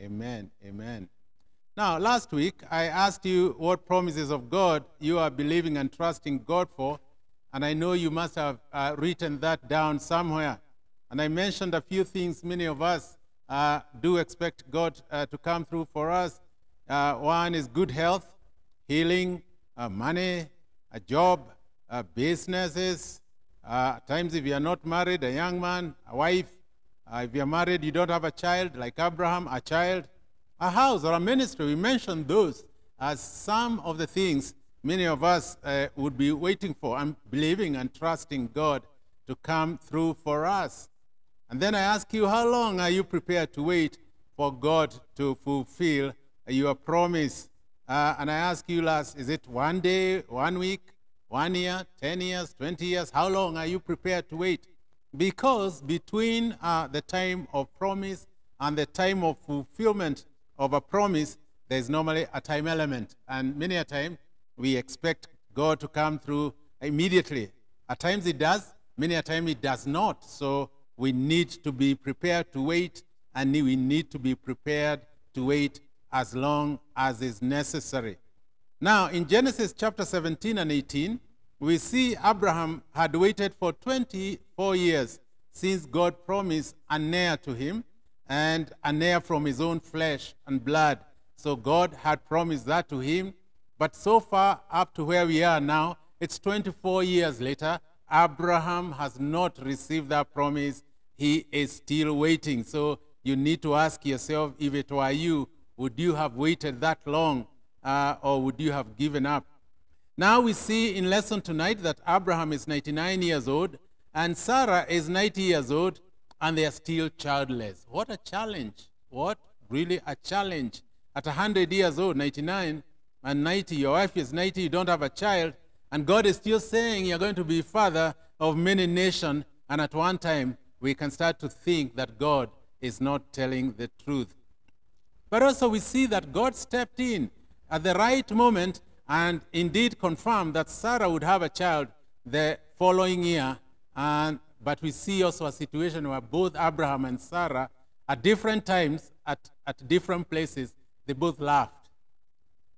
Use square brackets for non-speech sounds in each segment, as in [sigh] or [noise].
Amen. Amen. Now, last week I asked you what promises of God you are believing and trusting God for, and I know you must have uh, written that down somewhere. And I mentioned a few things many of us uh, do expect God uh, to come through for us. Uh, one is good health, healing, uh, money, a job, uh, businesses. times, if you are not married, a young man, a wife. If you are married, you don't have a child, like Abraham, a child a house or a ministry. We mentioned those as some of the things many of us uh, would be waiting for and believing and trusting God to come through for us. And then I ask you, how long are you prepared to wait for God to fulfill your promise? Uh, and I ask you last, is it one day, one week, one year, 10 years, 20 years? How long are you prepared to wait? Because between uh, the time of promise and the time of fulfillment of a promise, there's normally a time element. And many a time, we expect God to come through immediately. At times it does, many a time it does not. So we need to be prepared to wait, and we need to be prepared to wait as long as is necessary. Now, in Genesis chapter 17 and 18, we see Abraham had waited for 24 years since God promised an heir to him and an heir from his own flesh and blood. So God had promised that to him. But so far, up to where we are now, it's 24 years later. Abraham has not received that promise. He is still waiting. So you need to ask yourself if it were you, would you have waited that long uh, or would you have given up? Now we see in lesson tonight that Abraham is 99 years old and Sarah is 90 years old and they are still childless. What a challenge. What really a challenge. At 100 years old, 99 and 90, your wife is 90, you don't have a child, and God is still saying you're going to be father of many nations, and at one time we can start to think that God is not telling the truth. But also we see that God stepped in at the right moment and indeed confirmed that Sarah would have a child the following year, and but we see also a situation where both Abraham and Sarah, at different times, at, at different places, they both laughed.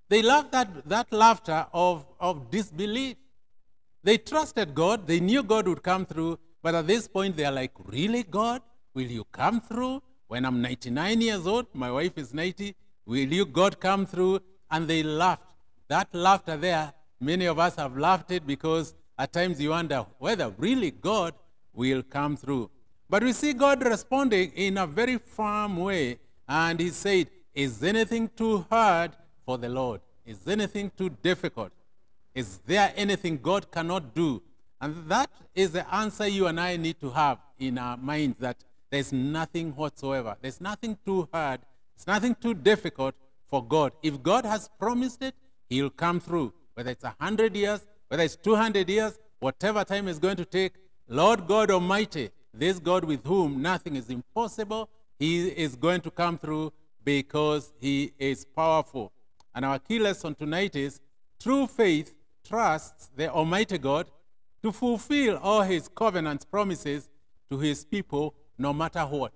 They laughed that, that laughter of, of disbelief. They trusted God, they knew God would come through, but at this point they are like, Really, God? Will you come through? When I'm 99 years old, my wife is 90, will you, God, come through? And they laughed. That laughter there, many of us have laughed it because at times you wonder whether really God will come through. But we see God responding in a very firm way, and He said, Is anything too hard for the Lord? Is anything too difficult? Is there anything God cannot do? And that is the answer you and I need to have in our minds that there's nothing whatsoever. There's nothing too hard. It's nothing too difficult for God. If God has promised it, He'll come through. Whether it's 100 years, whether it's 200 years, whatever time it's going to take, Lord God Almighty, this God with whom nothing is impossible, he is going to come through because he is powerful. And our key lesson tonight is true faith trusts the Almighty God to fulfill all his covenant promises to his people no matter what.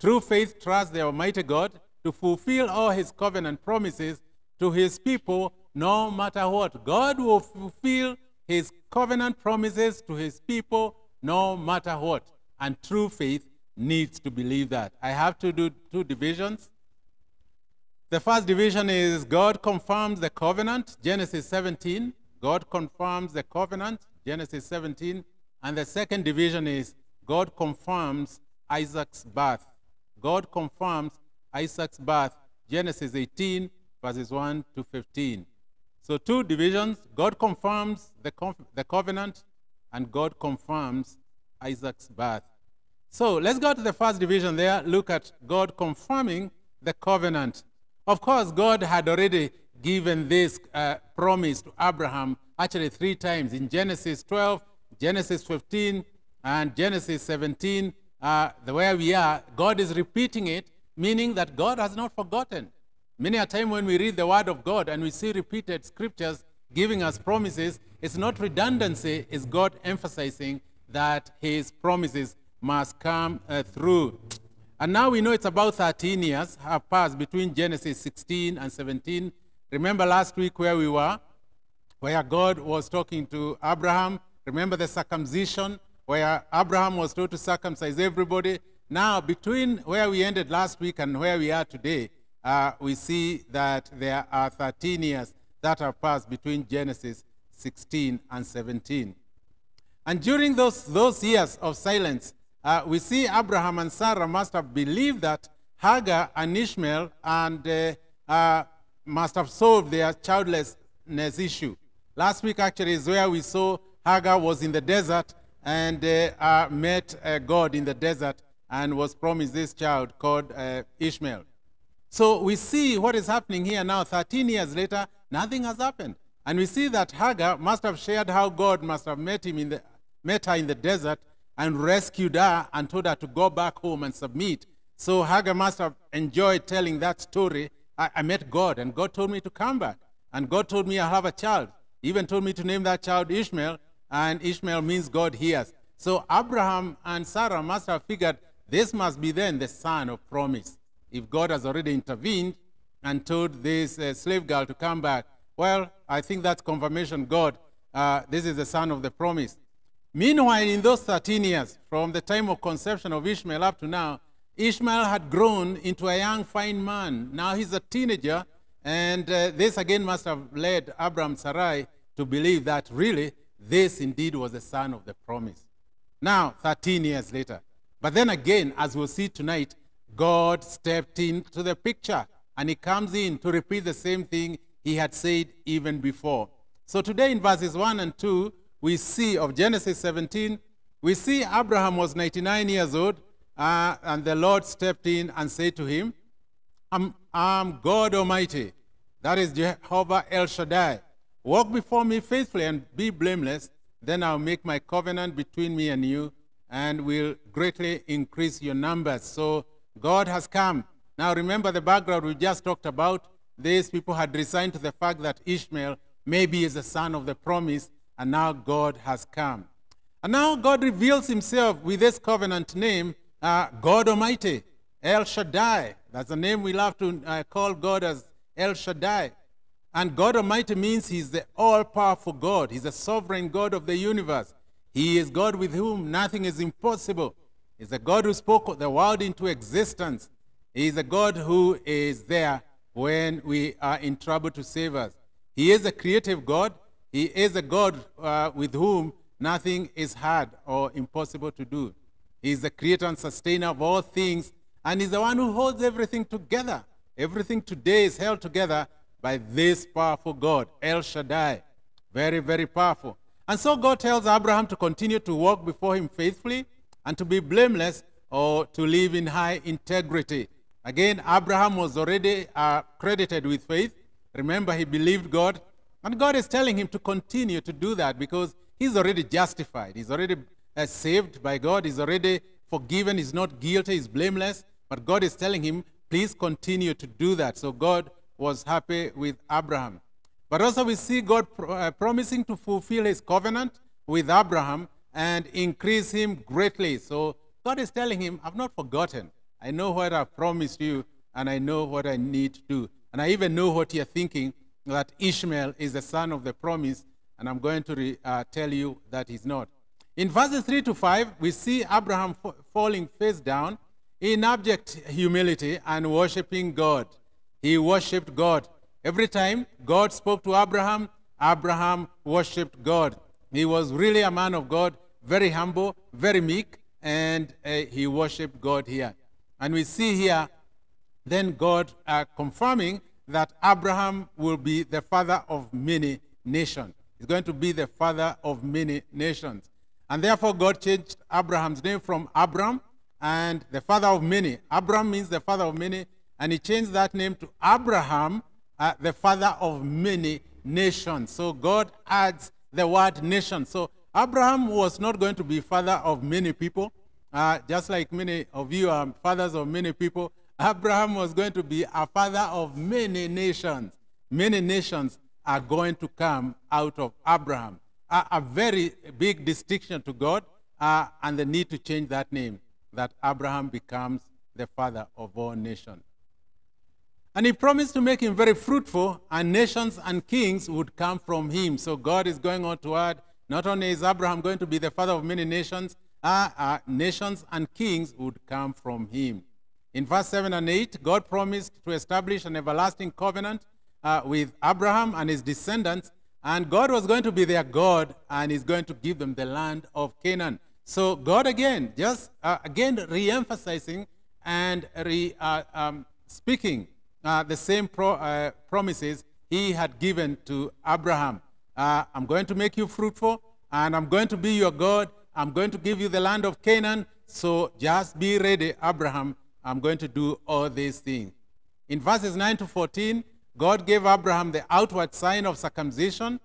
True faith trusts the Almighty God to fulfill all his covenant promises to his people no matter what. God will fulfill his covenant promises to his people no matter what. And true faith needs to believe that. I have to do two divisions. The first division is God confirms the covenant, Genesis 17. God confirms the covenant, Genesis 17. And the second division is God confirms Isaac's birth. God confirms Isaac's birth, Genesis 18, verses 1 to 15. So, two divisions God confirms the, the covenant, and God confirms Isaac's birth. So, let's go to the first division there. Look at God confirming the covenant. Of course, God had already given this uh, promise to Abraham actually three times in Genesis 12, Genesis 15, and Genesis 17. Uh, the way we are, God is repeating it, meaning that God has not forgotten. Many a time when we read the Word of God and we see repeated scriptures giving us promises, it's not redundancy, it's God emphasizing that His promises must come uh, through. And now we know it's about 13 years have passed between Genesis 16 and 17. Remember last week where we were? Where God was talking to Abraham. Remember the circumcision, where Abraham was told to circumcise everybody. Now, between where we ended last week and where we are today, uh, we see that there are 13 years that have passed between Genesis 16 and 17. And during those, those years of silence, uh, we see Abraham and Sarah must have believed that Hagar and Ishmael and uh, uh, must have solved their childlessness issue. Last week, actually, is where we saw Hagar was in the desert and uh, uh, met God in the desert and was promised this child called Ishmael. So we see what is happening here now. 13 years later, nothing has happened. And we see that Hagar must have shared how God must have met, him in the, met her in the desert and rescued her and told her to go back home and submit. So Hagar must have enjoyed telling that story. I, I met God, and God told me to come back. And God told me I have a child. He even told me to name that child Ishmael, and Ishmael means God hears. So Abraham and Sarah must have figured this must be then the son of promise. If God has already intervened and told this uh, slave girl to come back, well, I think that's confirmation God, uh, this is the son of the promise. Meanwhile, in those 13 years, from the time of conception of Ishmael up to now, Ishmael had grown into a young, fine man. Now he's a teenager, and uh, this again must have led Abraham Sarai to believe that really this indeed was the son of the promise. Now, 13 years later. But then again, as we'll see tonight, God stepped into the picture and he comes in to repeat the same thing he had said even before. So today in verses 1 and 2, we see of Genesis 17, we see Abraham was 99 years old, uh, and the Lord stepped in and said to him, I'm, I'm God Almighty, that is Jehovah El Shaddai. Walk before me faithfully and be blameless, then I'll make my covenant between me and you and will greatly increase your numbers. So God has come. Now remember the background we just talked about. These people had resigned to the fact that Ishmael maybe is the son of the promise, and now God has come. And now God reveals himself with this covenant name, uh, God Almighty, El Shaddai. That's the name we love to uh, call God as El Shaddai. And God Almighty means He's the all powerful God, He's the sovereign God of the universe. He is God with whom nothing is impossible. He's a God who spoke the world into existence. He is a God who is there when we are in trouble to save us. He is a creative God. He is a God uh, with whom nothing is hard or impossible to do. He is the creator and sustainer of all things, and He's the one who holds everything together. Everything today is held together by this powerful God, El Shaddai. Very, very powerful. And so God tells Abraham to continue to walk before him faithfully and to be blameless or to live in high integrity. Again, Abraham was already uh, credited with faith. Remember, he believed God. And God is telling him to continue to do that because he's already justified. He's already uh, saved by God. He's already forgiven. He's not guilty. He's blameless. But God is telling him, please continue to do that. So God was happy with Abraham. But also we see God uh, promising to fulfill his covenant with Abraham and increase him greatly. So God is telling him, I've not forgotten. I know what I've promised you, and I know what I need to do. And I even know what you're thinking that Ishmael is the son of the promise, and I'm going to re, uh, tell you that he's not. In verses 3 to 5, we see Abraham falling face down in abject humility and worshiping God. He worshiped God. Every time God spoke to Abraham, Abraham worshiped God. He was really a man of God, very humble, very meek, and uh, he worshiped God here. And we see here then God uh, confirming that Abraham will be the father of many nations. He's going to be the father of many nations. And therefore, God changed Abraham's name from Abram and the father of many. Abram means the father of many, and he changed that name to Abraham, uh, the father of many nations. So God adds the word nation. So Abraham was not going to be father of many people, uh, just like many of you are fathers of many people. [laughs] Abraham was going to be a father of many nations. Many nations are going to come out of Abraham. A, a very big distinction to God, uh, and the need to change that name, that Abraham becomes the father of all nations. And he promised to make him very fruitful, and nations and kings would come from him. So God is going on to add not only is Abraham going to be the father of many nations, uh, uh, nations and kings would come from him. In verse 7 and 8, God promised to establish an everlasting covenant uh, with Abraham and his descendants, and God was going to be their God, and He's going to give them the land of Canaan. So God again, just uh, again re-emphasizing and re, uh, um, speaking uh, the same pro, uh, promises He had given to Abraham. Uh, I'm going to make you fruitful, and I'm going to be your God. I'm going to give you the land of Canaan. So just be ready, Abraham. I'm going to do all these things. In verses 9 to 14, God gave Abraham the outward sign of circumcision,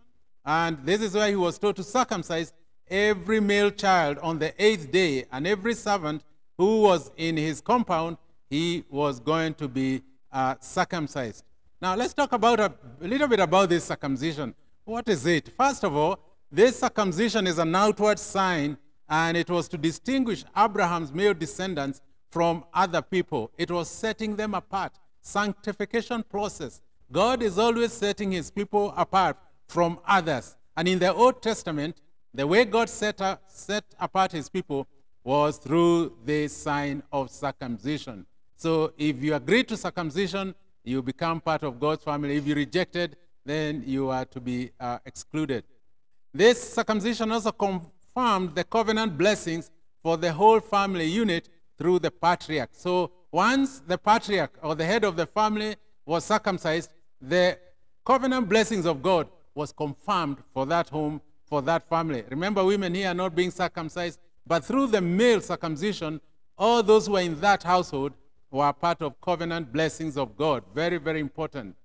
and this is where he was told to circumcise every male child on the eighth day, and every servant who was in his compound, he was going to be uh, circumcised. Now, let's talk about a, a little bit about this circumcision. What is it? First of all, this circumcision is an outward sign, and it was to distinguish Abraham's male descendants from other people. It was setting them apart. Sanctification process. God is always setting his people apart from others. And in the Old Testament, the way God set, up, set apart his people was through the sign of circumcision. So if you agree to circumcision, you become part of God's family. If you rejected, then you are to be uh, excluded. This circumcision also confirmed the covenant blessings for the whole family unit through the patriarch. So once the patriarch or the head of the family was circumcised, the covenant blessings of God was confirmed for that home, for that family. Remember, women here are not being circumcised, but through the male circumcision, all those who are in that household were part of covenant blessings of God. Very, very important.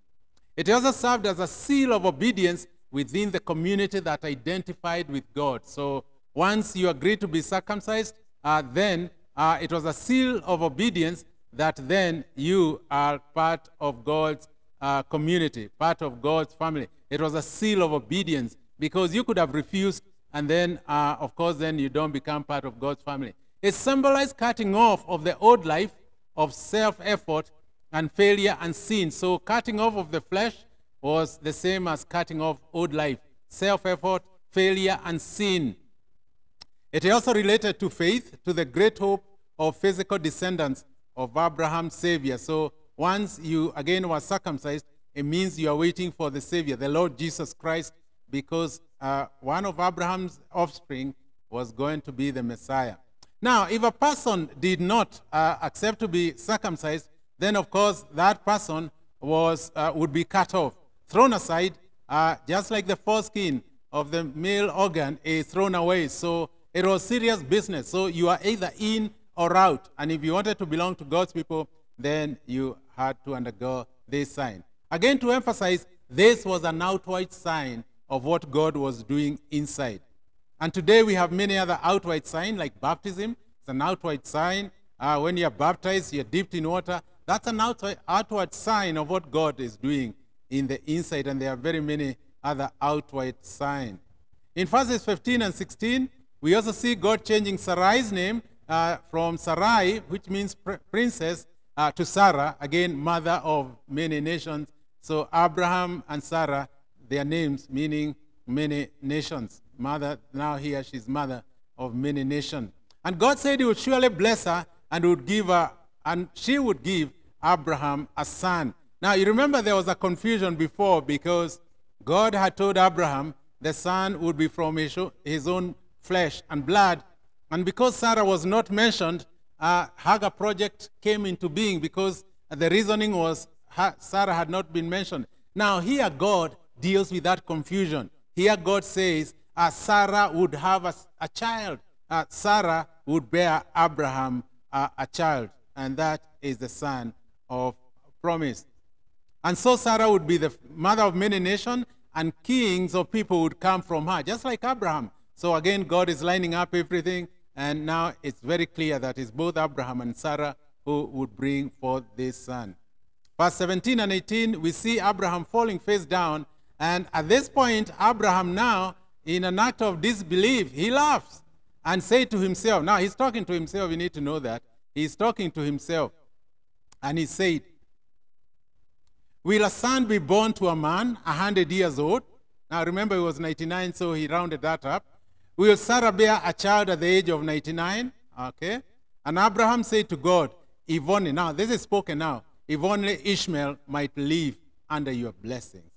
It also served as a seal of obedience within the community that identified with God. So once you agreed to be circumcised, uh, then uh, it was a seal of obedience that then you are part of God's uh, community, part of God's family. It was a seal of obedience because you could have refused, and then, uh, of course, then you don't become part of God's family. It symbolized cutting off of the old life of self effort and failure and sin. So, cutting off of the flesh was the same as cutting off old life, self effort, failure, and sin. It also related to faith, to the great hope of physical descendants of Abraham's Savior. So, once you again were circumcised, it means you are waiting for the Savior, the Lord Jesus Christ, because uh, one of Abraham's offspring was going to be the Messiah. Now, if a person did not uh, accept to be circumcised, then of course that person was, uh, would be cut off, thrown aside, uh, just like the foreskin of the male organ is thrown away. So it was serious business. So you are either in or out. And if you wanted to belong to God's people, then you had to undergo this sign. Again, to emphasize, this was an outward sign of what God was doing inside. And today we have many other outward signs, like baptism. It's an outward sign. Uh, when you're baptized, you're dipped in water. That's an outward, sign of what God is doing in the inside. And there are very many other outward signs. In verses 15 and 16, we also see God changing Sarai's name uh, from Sarai, which means pr princess, uh, to Sarah, again, mother of many nations. So Abraham and Sarah, their names meaning many nations. Mother, now here she's mother of many nations. And God said he would surely bless her and would give her, and she would give Abraham a son. Now you remember there was a confusion before because God had told Abraham the son would be from his own flesh and blood. And because Sarah was not mentioned, uh, Hagar project came into being because the reasoning was Sarah had not been mentioned. Now, here God deals with that confusion. Here God says uh, Sarah would have a, a child. Uh, Sarah would bear Abraham uh, a child, and that is the son of promise. And so Sarah would be the mother of many nations, and kings of people would come from her, just like Abraham. So again, God is lining up everything and now it's very clear that it's both Abraham and Sarah who would bring forth this son. Verse 17 and 18, we see Abraham falling face down. And at this point, Abraham now, in an act of disbelief, he laughs and say to himself, now he's talking to himself, you need to know that. He's talking to himself. And he said, Will a son be born to a man a hundred years old? Now remember, he was 99, so he rounded that up. Will Sarah bear a child at the age of 99? Okay. And Abraham said to God, If only, now this is spoken now, if only Ishmael might live under your blessings.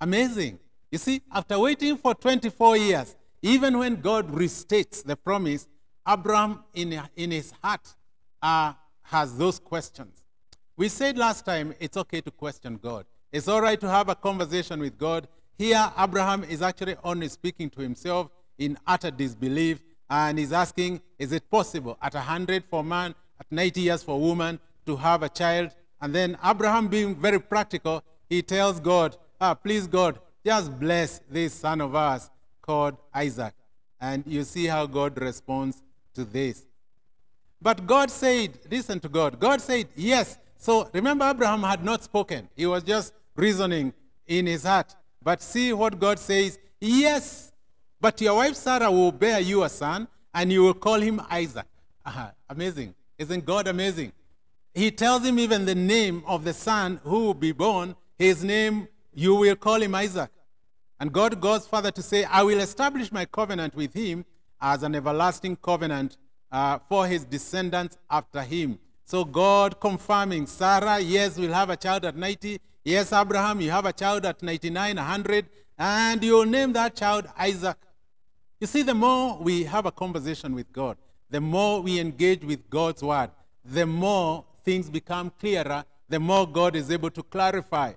Amazing. You see, after waiting for 24 years, even when God restates the promise, Abraham in, in his heart uh, has those questions. We said last time it's okay to question God. It's all right to have a conversation with God. Here, Abraham is actually only speaking to himself in utter disbelief, and he's asking, Is it possible at 100 for man, at 90 years for woman, to have a child? And then Abraham, being very practical, he tells God, ah, Please, God, just bless this son of ours called Isaac. And you see how God responds to this. But God said, Listen to God. God said, Yes. So remember, Abraham had not spoken, he was just reasoning in his heart. But see what God says Yes, but your wife Sarah will bear you a son, and you will call him Isaac. Uh-huh. Amazing. Isn't God amazing? He tells him even the name of the son who will be born. His name, you will call him Isaac. And God goes further to say, I will establish my covenant with him as an everlasting covenant uh, for his descendants after him. So God confirming, Sarah, yes, we'll have a child at 90. Yes, Abraham, you have a child at 99, 100. And you'll name that child Isaac. You see, the more we have a conversation with God, the more we engage with God's word, the more things become clearer, the more God is able to clarify.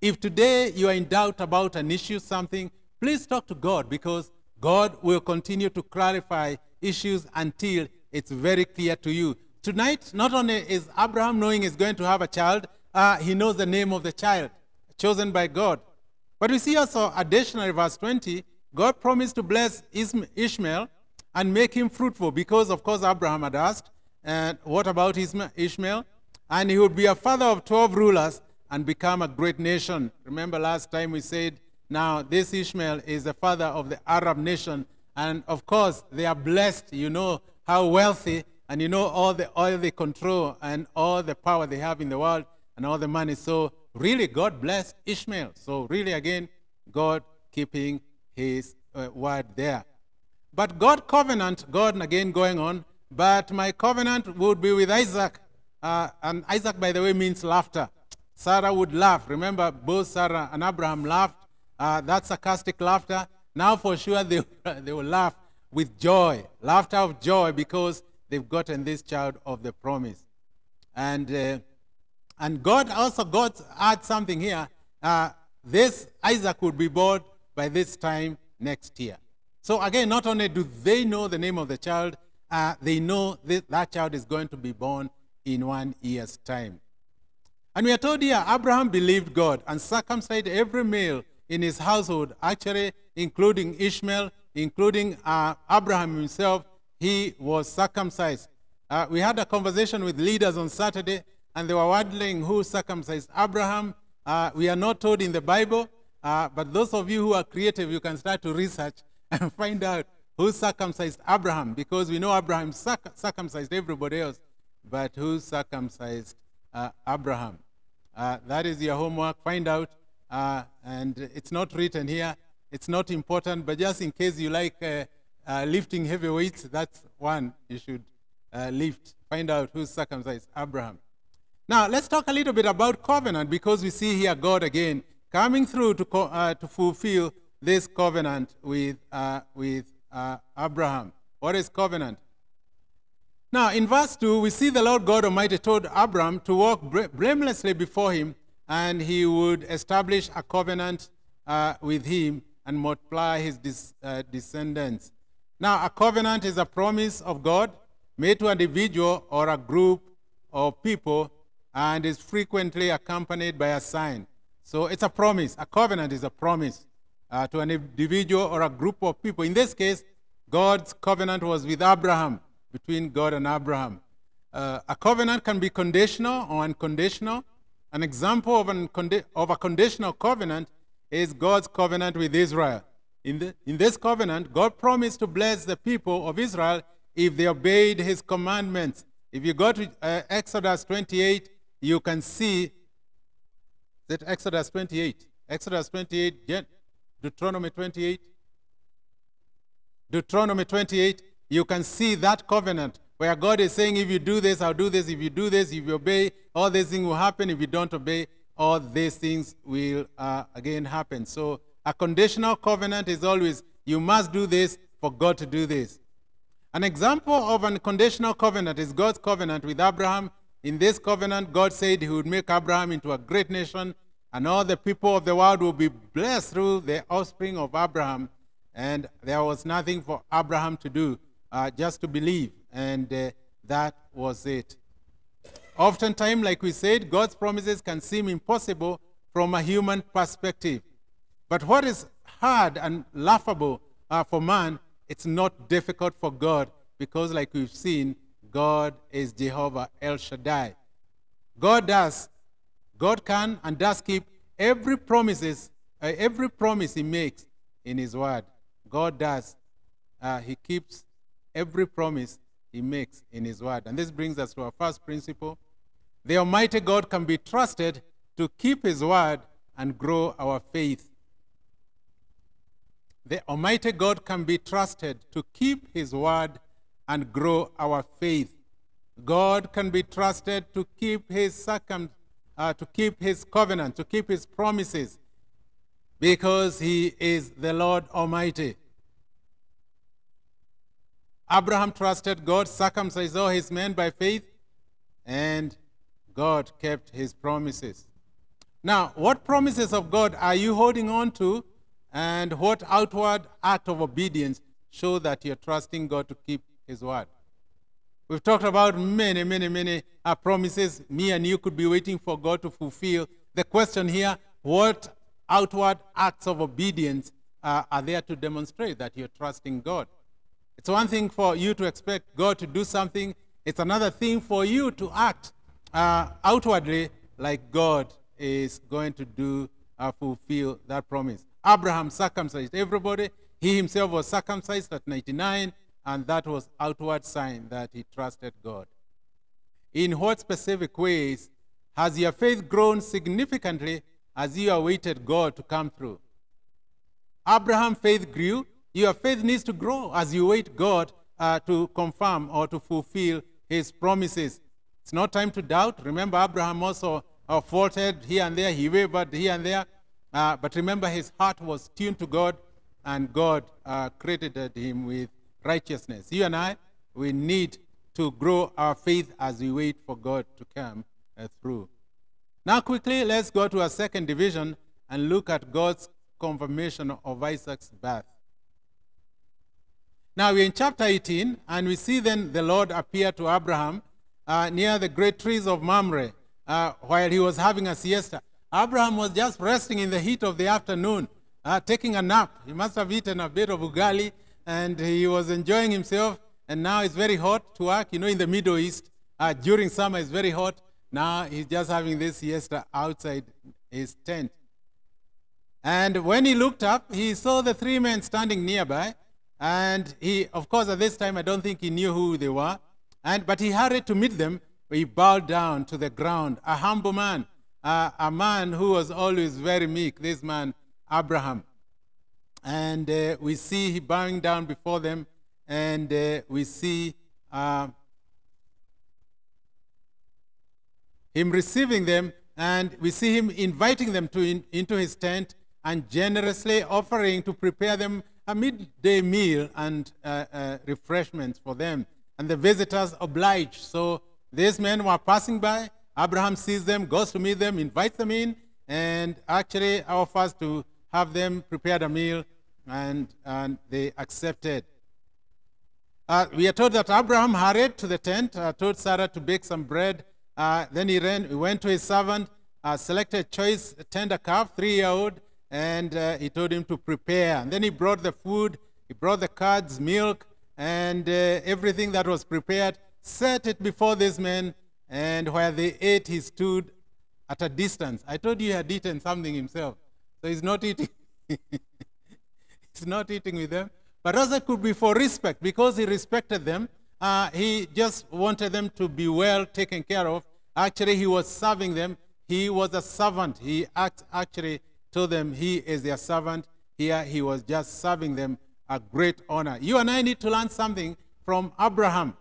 If today you are in doubt about an issue, something, please talk to God because God will continue to clarify issues until it's very clear to you. Tonight, not only is Abraham knowing he's going to have a child, uh, he knows the name of the child chosen by God. But we see also additionally, verse 20, God promised to bless Ishmael and make him fruitful because, of course, Abraham had asked, and what about Ishmael? And he would be a father of 12 rulers and become a great nation. Remember last time we said, now this Ishmael is the father of the Arab nation. And of course, they are blessed. You know how wealthy, and you know all the oil they control and all the power they have in the world and all the money. So, really, God blessed Ishmael. So, really, again, God keeping his uh, word there. But God covenant, God again going on, but my covenant would be with Isaac. Uh, and Isaac, by the way, means laughter. Sarah would laugh. Remember, both Sarah and Abraham laughed. Uh, that sarcastic laughter. Now, for sure, they, [laughs] they will laugh with joy, laughter of joy, because they've gotten this child of the promise. And, uh, and God also God adds something here. Uh, this Isaac would be born by this time next year. So again, not only do they know the name of the child, uh, they know that, that child is going to be born in one year's time. And we are told here Abraham believed God and circumcised every male in his household, actually, including Ishmael, including uh, Abraham himself, he was circumcised. Uh, we had a conversation with leaders on Saturday, and they were wondering who circumcised Abraham. Uh, we are not told in the Bible, uh, but those of you who are creative, you can start to research [laughs] and find out who circumcised Abraham, because we know Abraham circ- circumcised everybody else, but who circumcised uh, Abraham? Uh, that is your homework. Find out. Uh, and it's not written here. It's not important, but just in case you like uh, uh, lifting heavy weights, that's one you should uh, lift. Find out who circumcised Abraham. Now, let's talk a little bit about covenant because we see here God again coming through to, to fulfill this covenant with, with Abraham. What is covenant? Now, in verse 2, we see the Lord God Almighty told Abraham to walk blamelessly before him, and he would establish a covenant uh, with him and multiply his uh, descendants. Now, a covenant is a promise of God made to an individual or a group of people and is frequently accompanied by a sign. So it's a promise. A covenant is a promise uh, to an individual or a group of people. In this case, God's covenant was with Abraham, between God and Abraham. Uh, a covenant can be conditional or unconditional. An example of, an of a conditional covenant is God's covenant with Israel. In, the, in this covenant, God promised to bless the people of Israel if they obeyed his commandments. If you go to uh, Exodus 28, you can see that Exodus 28. Exodus 28, Deuteronomy 28. Deuteronomy 28, you can see that covenant where God is saying, if you do this, I'll do this. If you do this, if you obey, all these things will happen. If you don't obey, all these things will uh, again happen. So a conditional covenant is always, you must do this for God to do this. An example of an conditional covenant is God's covenant with Abraham. In this covenant, God said he would make Abraham into a great nation, and all the people of the world will be blessed through the offspring of Abraham. And there was nothing for Abraham to do, uh, just to believe. And uh, that was it. Oftentimes, like we said, God's promises can seem impossible from a human perspective. But what is hard and laughable uh, for man it's not difficult for God because, like we've seen, God is Jehovah El Shaddai. God does, God can and does keep every promises, uh, every promise He makes in His Word. God does. Uh, he keeps every promise He makes in His Word. And this brings us to our first principle. The Almighty God can be trusted to keep His Word and grow our faith the Almighty God can be trusted to keep His word and grow our faith. God can be trusted to keep His circum, uh, to keep His covenant, to keep His promises, because He is the Lord Almighty. Abraham trusted God, circumcised all his men by faith, and God kept his promises. Now, what promises of God are you holding on to and what outward act of obedience show that you're trusting God to keep His word? We've talked about many, many, many uh, promises me and you could be waiting for God to fulfill. The question here what outward acts of obedience uh, are there to demonstrate that you're trusting God? It's one thing for you to expect God to do something, it's another thing for you to act uh, outwardly like God is going to do, uh, fulfill that promise. Abraham circumcised everybody. He himself was circumcised at 99, and that was outward sign that he trusted God. In what specific ways has your faith grown significantly as you awaited God to come through? Abraham's faith grew. Your faith needs to grow as you wait God uh, to confirm or to fulfill his promises. It's not time to doubt. Remember, Abraham also uh, faltered here and there. He wavered here and there. Uh, but remember, his heart was tuned to God, and God uh, credited him with righteousness. You and I, we need to grow our faith as we wait for God to come uh, through. Now, quickly, let's go to our second division and look at God's confirmation of Isaac's birth. Now, we're in chapter 18, and we see then the Lord appear to Abraham uh, near the great trees of Mamre uh, while he was having a siesta. Abraham was just resting in the heat of the afternoon, uh, taking a nap. He must have eaten a bit of ugali and he was enjoying himself. And now it's very hot to work. You know, in the Middle East, uh, during summer it's very hot. Now he's just having this siesta outside his tent. And when he looked up, he saw the three men standing nearby. And he, of course, at this time, I don't think he knew who they were. And, but he hurried to meet them. He bowed down to the ground, a humble man uh, a man who was always very meek, this man, Abraham. And uh, we see he bowing down before them, and uh, we see uh, him receiving them, and we see him inviting them to in, into his tent and generously offering to prepare them a midday meal and uh, uh, refreshments for them. And the visitors obliged. So these men were passing by, Abraham sees them, goes to meet them, invites them in, and actually offers to have them prepared a meal, and, and they accepted. Uh, we are told that Abraham hurried to the tent, uh, told Sarah to bake some bread. Uh, then he, ran, went to his servant, uh, selected choice tender calf, three-year-old, and uh, he told him to prepare. And then he brought the food, he brought the curds, milk, and uh, everything that was prepared, set it before these men, and where they ate, he stood at a distance. I told you he had eaten something himself. So he's not eating. [laughs] he's not eating with them. But also could be for respect, because he respected them. uh, he just wanted them to be well taken care of. Actually, he was serving them. He was a servant. He act, actually told them he is their servant. Here, he was just serving them a great honor. You and I need to learn something from Abraham.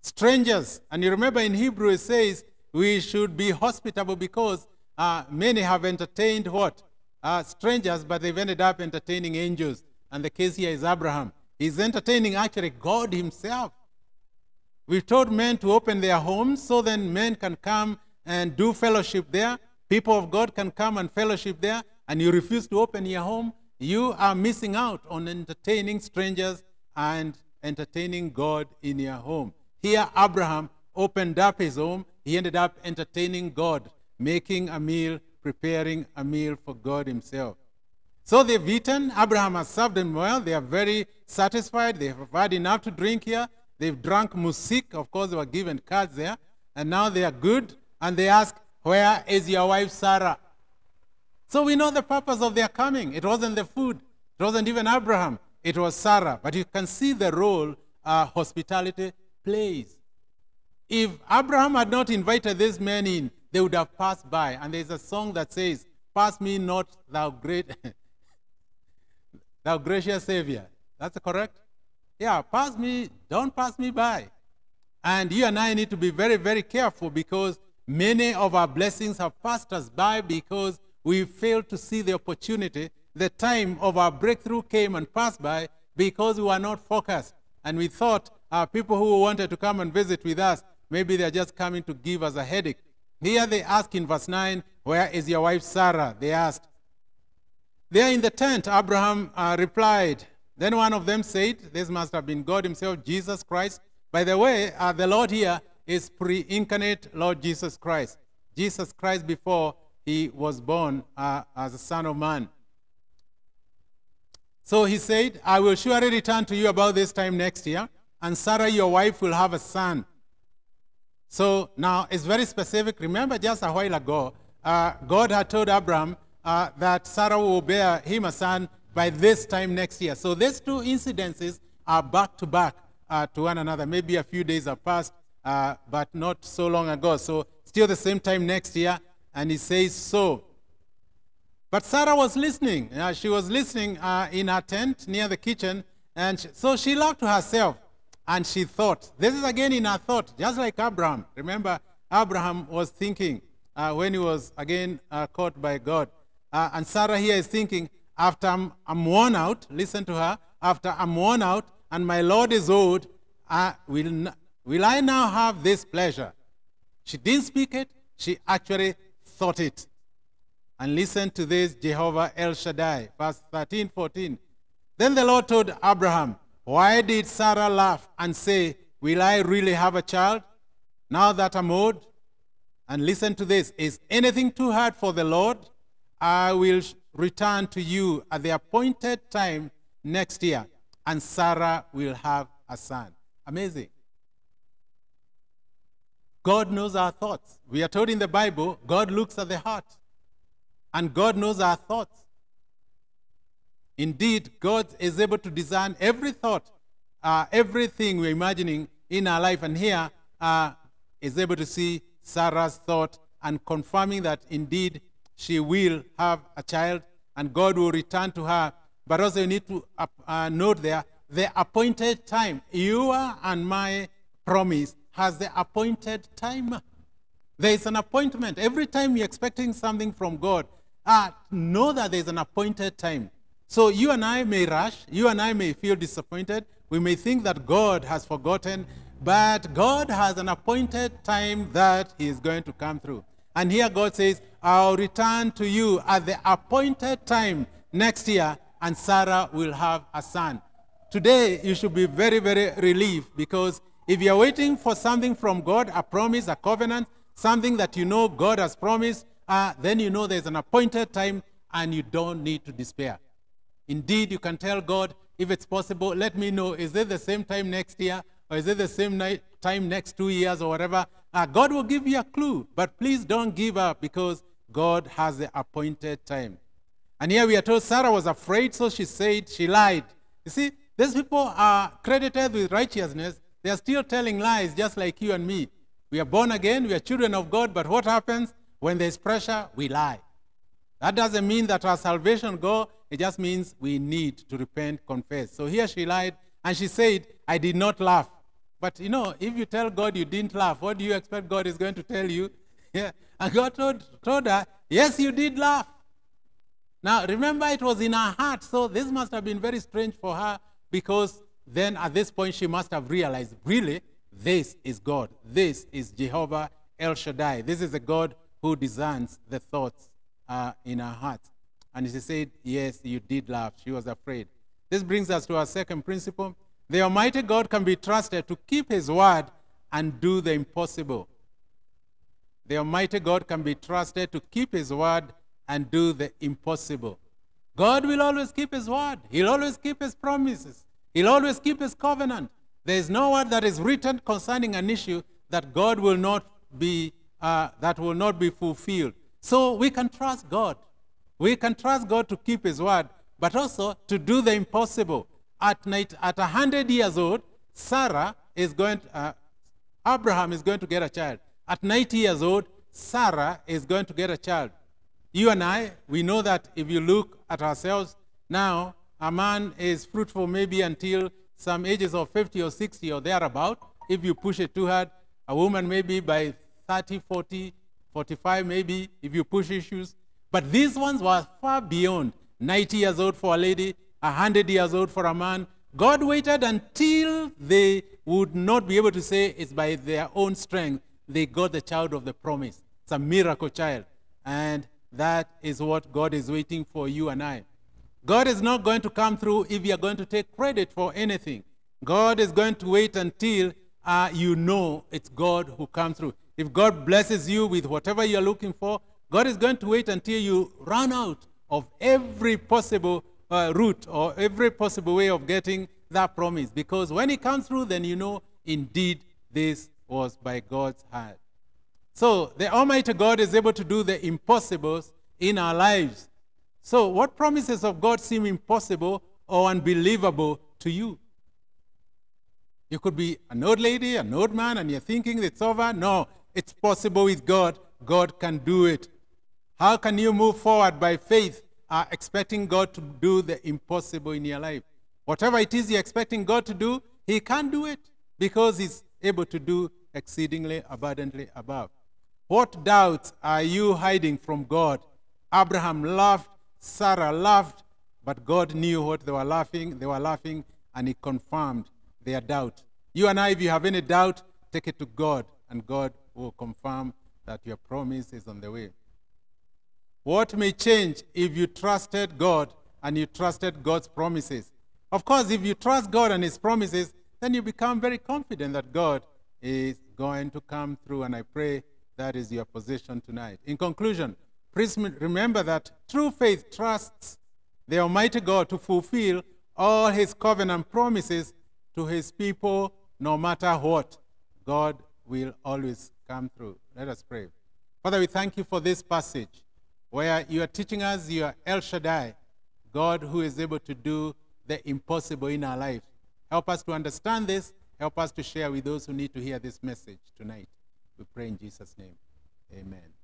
Strangers. And you remember in Hebrew it says we should be hospitable because uh, many have entertained what? Uh, strangers, but they've ended up entertaining angels. And the case here is Abraham. He's entertaining actually God himself. We've told men to open their homes so then men can come and do fellowship there. People of God can come and fellowship there, and you refuse to open your home. You are missing out on entertaining strangers and entertaining God in your home. Here, Abraham opened up his home. He ended up entertaining God, making a meal, preparing a meal for God Himself. So they've eaten. Abraham has served them well. They are very satisfied. They have had enough to drink here. They've drunk mursik. Of course, they were given curds there. And now they are good. And they ask, Where is your wife Sarah? So we know the purpose of their coming. It wasn't the food, it wasn't even Abraham, it was Sarah. But you can see the role uh, hospitality plays. If Abraham had not invited these men in, they would have passed by. And there's a song that says, Pass me not, thou great, [laughs] thou gracious Savior. That's correct? Yeah, pass me, don't pass me by. And you and I need to be very, very careful because many of our blessings have passed us by because we failed to see the opportunity. The time of our breakthrough came and passed by because we were not focused. And we thought our people who wanted to come and visit with us, maybe they're just coming to give us a headache. Here they ask in verse 9, Where is your wife Sarah? They asked. There in the tent, Abraham uh, replied. Then one of them said, This must have been God Himself, Jesus Christ. By the way, uh, the Lord here is pre incarnate Lord Jesus Christ. Jesus Christ before he was born uh, as a son of man. So he said, I will surely return to you about this time next year, and Sarah, your wife, will have a son. So now it's very specific. Remember, just a while ago, uh, God had told Abraham uh, that Sarah will bear him a son by this time next year. So these two incidences are back to back uh, to one another. Maybe a few days have passed, uh, but not so long ago. So still the same time next year. And he says so. But Sarah was listening. Uh, she was listening uh, in her tent near the kitchen. And she, so she laughed to herself and she thought. This is again in her thought, just like Abraham. Remember, Abraham was thinking uh, when he was again uh, caught by God. Uh, and Sarah here is thinking, after I'm, I'm, worn out, listen to her, after I'm worn out and my Lord is old, I will, will I now have this pleasure? She didn't speak it, she actually thought it. And listen to this Jehovah El Shaddai, verse 13, 14. Then the Lord told Abraham, Why did Sarah laugh and say, Will I really have a child now that I'm old? And listen to this Is anything too hard for the Lord? I will return to you at the appointed time next year, and Sarah will have a son. Amazing. God knows our thoughts. We are told in the Bible, God looks at the heart. And God knows our thoughts. Indeed, God is able to design every thought, uh, everything we're imagining in our life. And here uh, is able to see Sarah's thought and confirming that indeed she will have a child and God will return to her. But also, you need to uh, uh note there the appointed time. You and my promise has the appointed time. There is an appointment. Every time you're expecting something from God, uh, know that there's an appointed time. So you and I may rush, you and I may feel disappointed. We may think that God has forgotten, but God has an appointed time that He is going to come through. And here God says, I'll return to you at the appointed time next year, and Sarah will have a son. Today, you should be very, very relieved because if you're waiting for something from God, a promise, a covenant, something that you know God has promised, uh, then you know there's an appointed time and you don't need to despair. Indeed, you can tell God, if it's possible, let me know, is it the same time next year or is it the same night, time next two years or whatever? Uh, God will give you a clue, but please don't give up because God has the appointed time. And here we are told Sarah was afraid, so she said she lied. You see, these people are credited with righteousness, They are still telling lies just like you and me. We are born again, we are children of God, but what happens when there's pressure? We lie. That doesn't mean that our salvation go, it just means we need to repent, confess. So here she lied and she said, I did not laugh. But you know, if you tell God you didn't laugh, what do you expect God is going to tell you? [laughs] Yeah. And God told, told her, Yes, you did laugh. Now, remember, it was in her heart, so this must have been very strange for her because then at this point she must have realized, really, this is God. This is Jehovah El Shaddai. This is a God who discerns the thoughts uh, in her heart. And she said, Yes, you did laugh. She was afraid. This brings us to our second principle. The Almighty God can be trusted to keep His word and do the impossible. The Almighty God can be trusted to keep His word and do the impossible. God will always keep His word, He'll always keep His promises, He'll always keep His covenant. There is no word that is written concerning an issue that God will not be, uh, that will not be fulfilled. So we can trust God. We can trust God to keep His word, but also to do the impossible. At night, at 100 years old, Sarah is going, to, uh, Abraham is going to get a child. At 90 years old, Sarah is going to get a child. You and I, we know that if you look at ourselves now, a man is fruitful maybe until some ages of 50 or 60 or thereabout. If you push it too hard, a woman maybe by 30, 40, 45 maybe, if you push issues. But these ones were far beyond 90 years old for a lady, 100 years old for a man. God waited until they would not be able to say it's by their own strength they got the child of the promise. It's a miracle child. And that is what God is waiting for you and I. God is not going to come through if you are going to take credit for anything. God is going to wait until uh, you know it's God who comes through. If God blesses you with whatever you're looking for, God is going to wait until you run out of every possible uh, route or every possible way of getting that promise. Because when it comes through, then you know indeed this was by God's hand. So the Almighty God is able to do the impossibles in our lives. So, what promises of God seem impossible or unbelievable to you? You could be an old lady, an old man, and you're thinking it's over. No, it's possible with God. God can do it. How can you move forward by faith, uh, expecting God to do the impossible in your life? Whatever it is you're expecting God to do, He can do it because He's able to do exceedingly abundantly above. What doubts are you hiding from God? Abraham laughed, Sarah laughed, but God knew what they were laughing. They were laughing, and He confirmed their doubt. You and I, if you have any doubt, take it to God, and God will confirm that your promise is on the way. What may change if you trusted God and you trusted God's promises? Of course, if you trust God and His promises, then you become very confident that God is going to come through, and I pray that is your position tonight. In conclusion, please remember that true faith trusts the Almighty God to fulfill all his covenant promises to his people, no matter what. God will always come through. Let us pray. Father, we thank you for this passage where you are teaching us you are El Shaddai, God who is able to do the impossible in our life. Help us to understand this. Help us to share with those who need to hear this message tonight. We pray in Jesus' name. Amen.